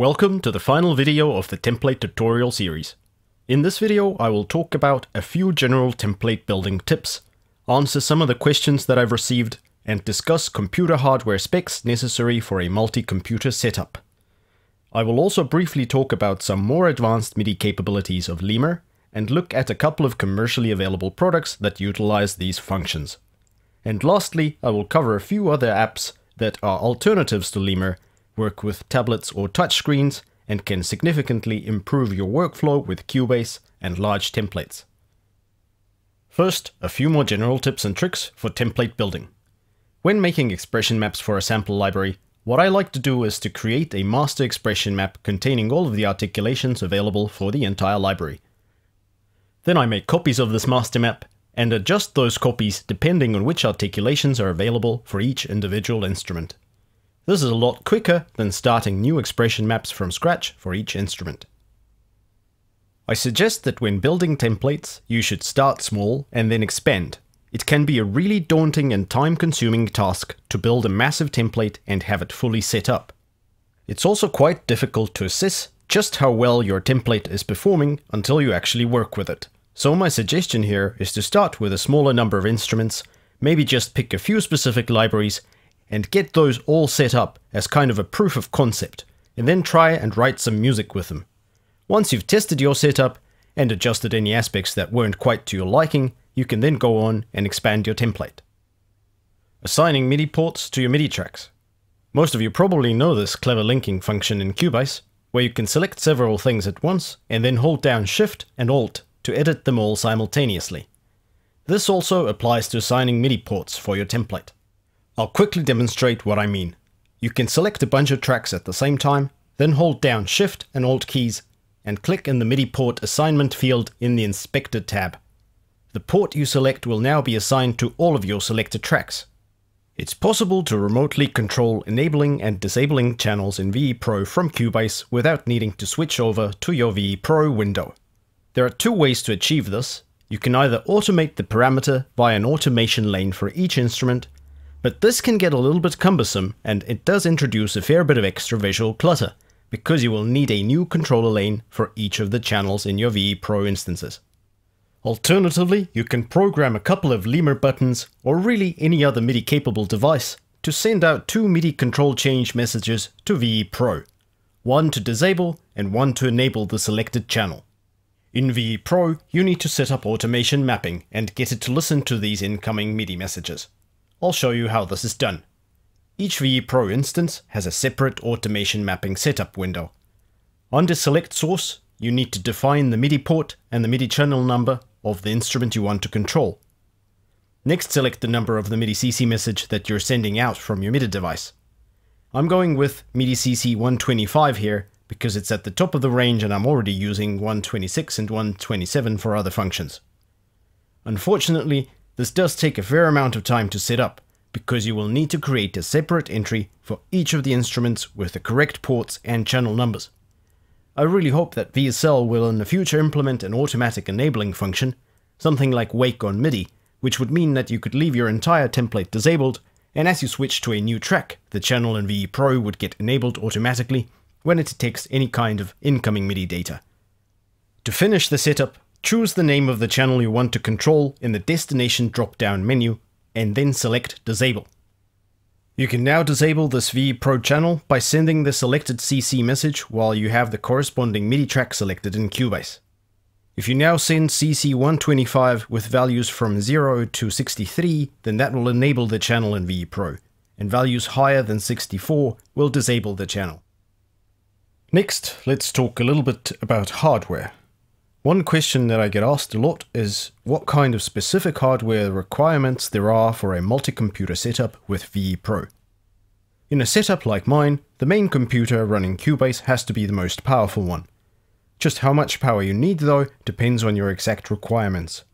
Welcome to the final video of the template tutorial series. In this video I will talk about a few general template building tips, answer some of the questions that I've received, and discuss computer hardware specs necessary for a multi-computer setup. I will also briefly talk about some more advanced MIDI capabilities of Lemur, and look at a couple of commercially available products that utilize these functions. And lastly, I will cover a few other apps that are alternatives to Lemur work with tablets or touchscreens, and can significantly improve your workflow with Cubase and large templates. First, a few more general tips and tricks for template building. When making expression maps for a sample library, what I like to do is to create a master expression map containing all of the articulations available for the entire library. Then I make copies of this master map and adjust those copies depending on which articulations are available for each individual instrument. This is a lot quicker than starting new expression maps from scratch for each instrument. I suggest that when building templates, you should start small and then expand. It can be a really daunting and time-consuming task to build a massive template and have it fully set up. It's also quite difficult to assess just how well your template is performing until you actually work with it. So my suggestion here is to start with a smaller number of instruments, maybe just pick a few specific libraries and get those all set up as kind of a proof of concept, and then try and write some music with them. Once you've tested your setup and adjusted any aspects that weren't quite to your liking, you can then go on and expand your template. Assigning MIDI ports to your MIDI tracks. Most of you probably know this clever linking function in Cubase, where you can select several things at once and then hold down Shift and Alt to edit them all simultaneously. This also applies to assigning MIDI ports for your template. I'll quickly demonstrate what I mean. You can select a bunch of tracks at the same time, then hold down Shift and Alt keys, and click in the MIDI port assignment field in the Inspector tab. The port you select will now be assigned to all of your selected tracks. It's possible to remotely control enabling and disabling channels in VE Pro from Cubase without needing to switch over to your VE Pro window. There are two ways to achieve this. You can either automate the parameter via an automation lane for each instrument, but this can get a little bit cumbersome and it does introduce a fair bit of extra visual clutter, because you will need a new controller lane for each of the channels in your VE Pro instances. Alternatively, you can program a couple of lemur buttons, or really any other MIDI capable device, to send out two MIDI control change messages to VE Pro, one to disable and one to enable the selected channel. In VE Pro, you need to set up automation mapping and get it to listen to these incoming MIDI messages. I'll show you how this is done. Each VE Pro instance has a separate automation mapping setup window. Under select source, you need to define the MIDI port and the MIDI channel number of the instrument you want to control. Next select the number of the MIDI CC message that you're sending out from your MIDI device. I'm going with MIDI CC 125 here because it's at the top of the range and I'm already using 126 and 127 for other functions. Unfortunately, this does take a fair amount of time to set up, because you will need to create a separate entry for each of the instruments with the correct ports and channel numbers. I really hope that VSL will in the future implement an automatic enabling function, something like Wake on MIDI, which would mean that you could leave your entire template disabled, and as you switch to a new track, the channel in VE Pro would get enabled automatically when it detects any kind of incoming MIDI data. To finish the setup, Choose the name of the channel you want to control in the destination drop-down menu, and then select Disable. You can now disable this VE Pro channel by sending the selected CC message while you have the corresponding MIDI track selected in Cubase. If you now send CC125 with values from 0 to 63, then that will enable the channel in VE Pro, and values higher than 64 will disable the channel. Next, let's talk a little bit about hardware. One question that I get asked a lot is what kind of specific hardware requirements there are for a multi-computer setup with VE Pro. In a setup like mine, the main computer running Cubase has to be the most powerful one. Just how much power you need though depends on your exact requirements.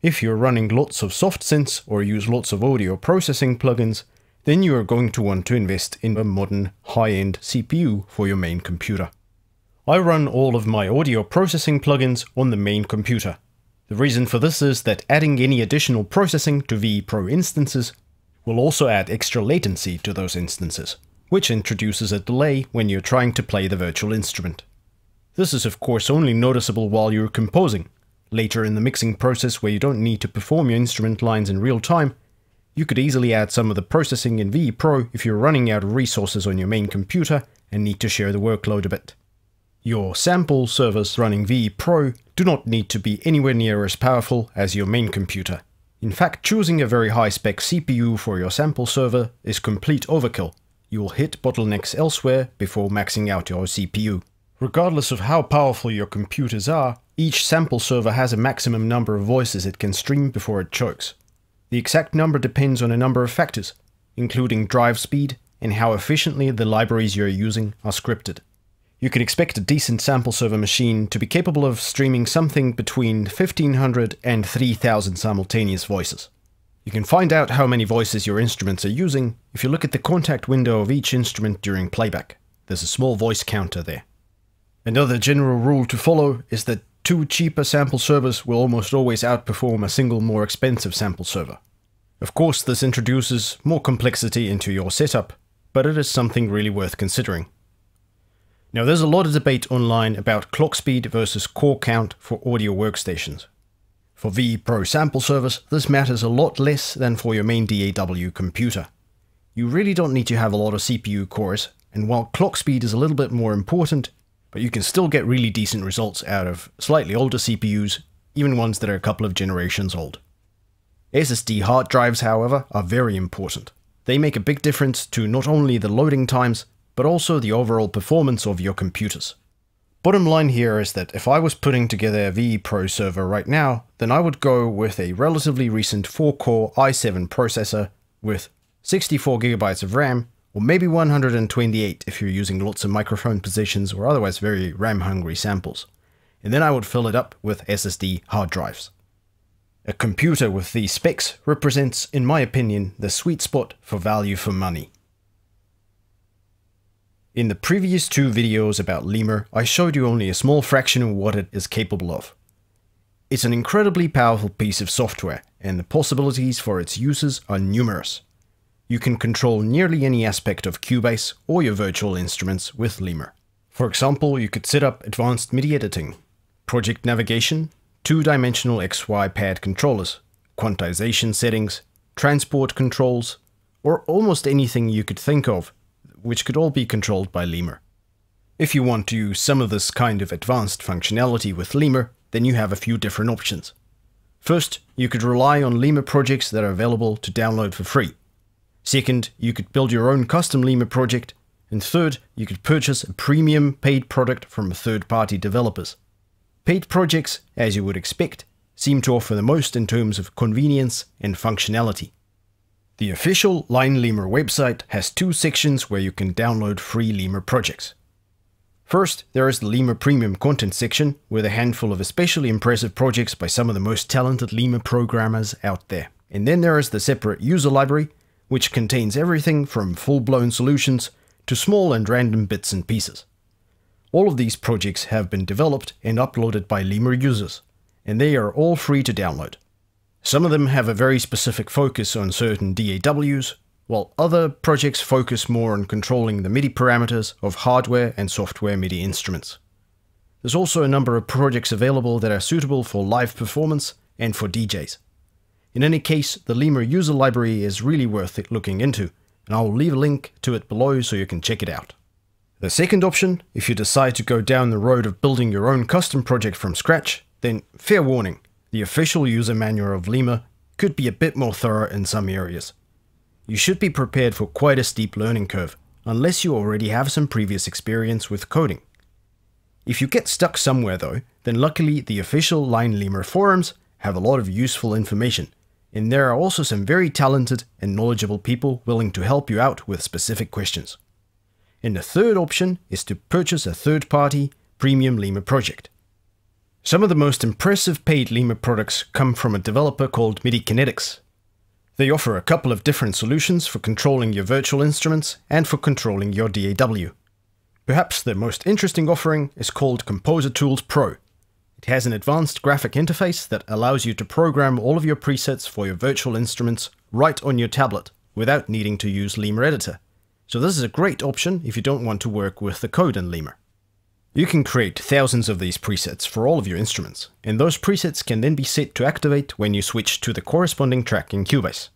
If you're running lots of soft softsynths or use lots of audio processing plugins, then you are going to want to invest in a modern high-end CPU for your main computer. I run all of my audio processing plugins on the main computer. The reason for this is that adding any additional processing to VE Pro instances will also add extra latency to those instances, which introduces a delay when you're trying to play the virtual instrument. This is of course only noticeable while you're composing. Later in the mixing process where you don't need to perform your instrument lines in real time, you could easily add some of the processing in VE Pro if you're running out of resources on your main computer and need to share the workload a bit. Your sample servers running VE Pro do not need to be anywhere near as powerful as your main computer. In fact, choosing a very high-spec CPU for your sample server is complete overkill. You will hit bottlenecks elsewhere before maxing out your CPU. Regardless of how powerful your computers are, each sample server has a maximum number of voices it can stream before it chokes. The exact number depends on a number of factors, including drive speed and how efficiently the libraries you're using are scripted. You can expect a decent sample server machine to be capable of streaming something between 1500 and 3000 simultaneous voices. You can find out how many voices your instruments are using if you look at the Kontakt window of each instrument during playback. There's a small voice counter there. Another general rule to follow is that two cheaper sample servers will almost always outperform a single more expensive sample server. Of course, this introduces more complexity into your setup, but it is something really worth considering. Now there's a lot of debate online about clock speed versus core count for audio workstations. For VE Pro sample servers, this matters a lot less than for your main DAW computer. You really don't need to have a lot of CPU cores, and while clock speed is a little bit more important, but you can still get really decent results out of slightly older CPUs, even ones that are a couple of generations old. SSD hard drives, however, are very important. They make a big difference to not only the loading times, but also the overall performance of your computers. Bottom line here is that if I was putting together a VE Pro server right now, then I would go with a relatively recent 4-core i7 processor with 64GB of RAM or maybe 128 if you're using lots of microphone positions or otherwise very RAM-hungry samples. And then I would fill it up with SSD hard drives. A computer with these specs represents, in my opinion, the sweet spot for value for money. In the previous two videos about Lemur, I showed you only a small fraction of what it is capable of. It's an incredibly powerful piece of software, and the possibilities for its uses are numerous you can control nearly any aspect of Cubase or your virtual instruments with Lemur. For example, you could set up advanced MIDI editing, project navigation, two-dimensional XY pad controllers, quantization settings, transport controls, or almost anything you could think of, which could all be controlled by Lemur. If you want to use some of this kind of advanced functionality with Lemur, then you have a few different options. First, you could rely on Lemur projects that are available to download for free. Second, you could build your own custom Lemur project. And third, you could purchase a premium paid product from third-party developers. Paid projects, as you would expect, seem to offer the most in terms of convenience and functionality. The official Liine Lemur website has two sections where you can download free Lemur projects. First, there is the Lemur Premium content section with a handful of especially impressive projects by some of the most talented Lemur programmers out there. And then there is the separate user library which contains everything from full-blown solutions to small and random bits and pieces. All of these projects have been developed and uploaded by Lemur users, and they are all free to download. Some of them have a very specific focus on certain DAWs, while other projects focus more on controlling the MIDI parameters of hardware and software MIDI instruments. There's also a number of projects available that are suitable for live performance and for DJs. In any case, the Lemur user library is really worth looking into, and I will leave a link to it below so you can check it out. The second option, if you decide to go down the road of building your own custom project from scratch, then fair warning, the official user manual of Lemur could be a bit more thorough in some areas. You should be prepared for quite a steep learning curve, unless you already have some previous experience with coding. If you get stuck somewhere though, then luckily the official Liine Lemur forums have a lot of useful information, and there are also some very talented and knowledgeable people willing to help you out with specific questions. And the third option is to purchase a third-party premium Lemur project. Some of the most impressive paid Lemur products come from a developer called MIDI Kinetics. They offer a couple of different solutions for controlling your virtual instruments and for controlling your DAW. Perhaps the most interesting offering is called Composer Tools Pro, it has an advanced graphic interface that allows you to program all of your presets for your virtual instruments right on your tablet without needing to use Lemur Editor. So this is a great option if you don't want to work with the code in Lemur. You can create thousands of these presets for all of your instruments, and those presets can then be set to activate when you switch to the corresponding track in Cubase.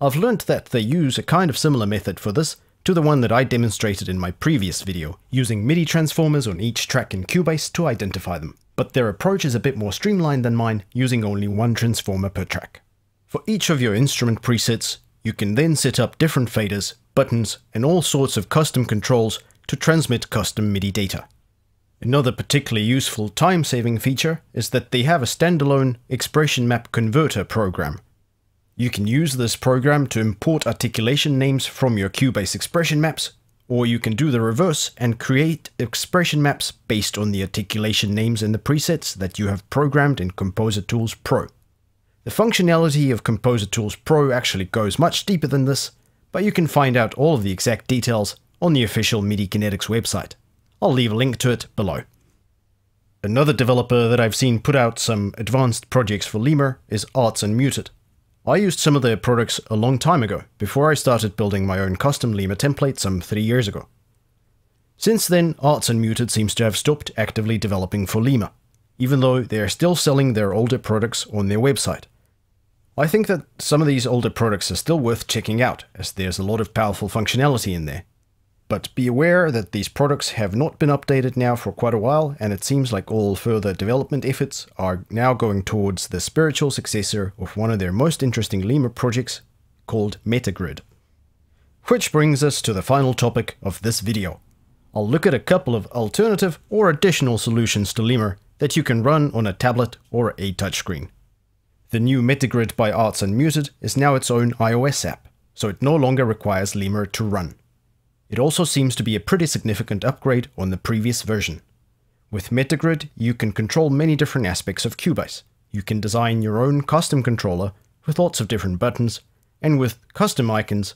I've learned that they use a kind of similar method for this to the one that I demonstrated in my previous video, using MIDI transformers on each track in Cubase to identify them. But their approach is a bit more streamlined than mine, using only one transformer per track. For each of your instrument presets, you can then set up different faders, buttons, and all sorts of custom controls to transmit custom MIDI data. Another particularly useful time-saving feature is that they have a standalone expression map converter program you can use this program to import articulation names from your Cubase expression maps, or you can do the reverse and create expression maps based on the articulation names in the presets that you have programmed in Composer Tools Pro. The functionality of Composer Tools Pro actually goes much deeper than this, but you can find out all of the exact details on the official MIDI Kinetics website. I'll leave a link to it below. Another developer that I've seen put out some advanced projects for Lemur is Arts Unmuted. I used some of their products a long time ago, before I started building my own custom Lemur template some three years ago. Since then, Arts Unmuted seems to have stopped actively developing for Lemur, even though they are still selling their older products on their website. I think that some of these older products are still worth checking out, as there's a lot of powerful functionality in there. But be aware that these products have not been updated now for quite a while, and it seems like all further development efforts are now going towards the spiritual successor of one of their most interesting Lemur projects, called Metagrid. Which brings us to the final topic of this video. I'll look at a couple of alternative or additional solutions to Lemur that you can run on a tablet or a touchscreen. The new Metagrid by Arts Unmuted is now its own iOS app, so it no longer requires Lemur to run. It also seems to be a pretty significant upgrade on the previous version. With Metagrid, you can control many different aspects of Cubase. You can design your own custom controller with lots of different buttons and with custom icons,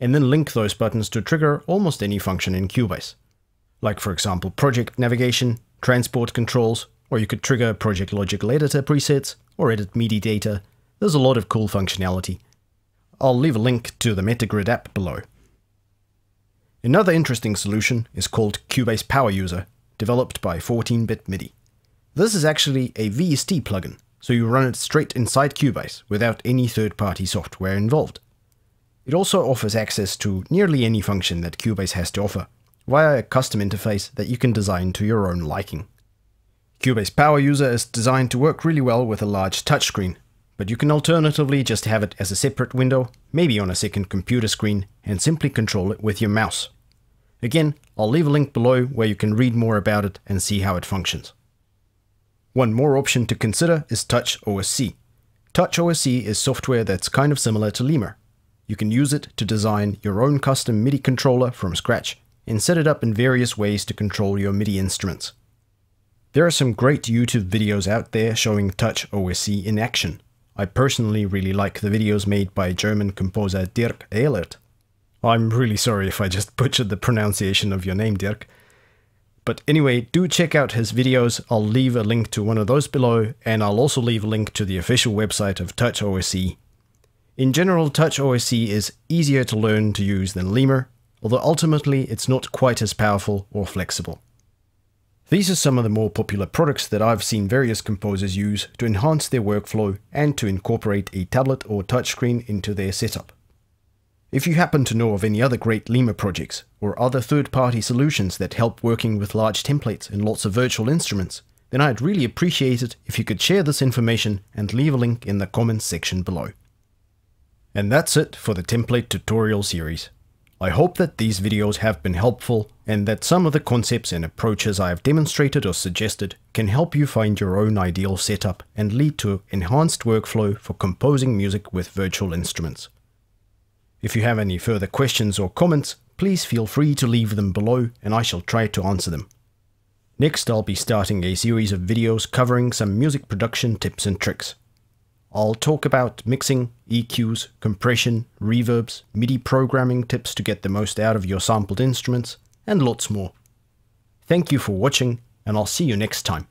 and then link those buttons to trigger almost any function in Cubase. Like for example project navigation, transport controls, or you could trigger Project Logical Editor presets, or edit MIDI data. There's a lot of cool functionality. I'll leave a link to the Metagrid app below. Another interesting solution is called Cubase Power User, developed by 14-bit MIDI. This is actually a VST plugin, so you run it straight inside Cubase without any third-party software involved. It also offers access to nearly any function that Cubase has to offer, via a custom interface that you can design to your own liking. Cubase Power User is designed to work really well with a large touchscreen, but you can alternatively just have it as a separate window, maybe on a second computer screen, and simply control it with your mouse. Again, I'll leave a link below where you can read more about it and see how it functions. One more option to consider is TouchOSC. Touch OSC is software that's kind of similar to Lemur. You can use it to design your own custom MIDI controller from scratch and set it up in various ways to control your MIDI instruments. There are some great YouTube videos out there showing TouchOSC in action, I personally really like the videos made by German composer Dirk Ehlert. I'm really sorry if I just butchered the pronunciation of your name, Dirk. But anyway, do check out his videos. I'll leave a link to one of those below, and I'll also leave a link to the official website of TouchOSC. In general, TouchOSC is easier to learn to use than Lemur, although ultimately it's not quite as powerful or flexible. These are some of the more popular products that I've seen various composers use to enhance their workflow and to incorporate a tablet or touchscreen into their setup. If you happen to know of any other great Lemur projects, or other third-party solutions that help working with large templates and lots of virtual instruments, then I'd really appreciate it if you could share this information and leave a link in the comments section below. And that's it for the template tutorial series. I hope that these videos have been helpful and that some of the concepts and approaches I have demonstrated or suggested can help you find your own ideal setup and lead to enhanced workflow for composing music with virtual instruments. If you have any further questions or comments, please feel free to leave them below and I shall try to answer them. Next I'll be starting a series of videos covering some music production tips and tricks. I'll talk about mixing, EQs, compression, reverbs, MIDI programming tips to get the most out of your sampled instruments, and lots more. Thank you for watching, and I'll see you next time.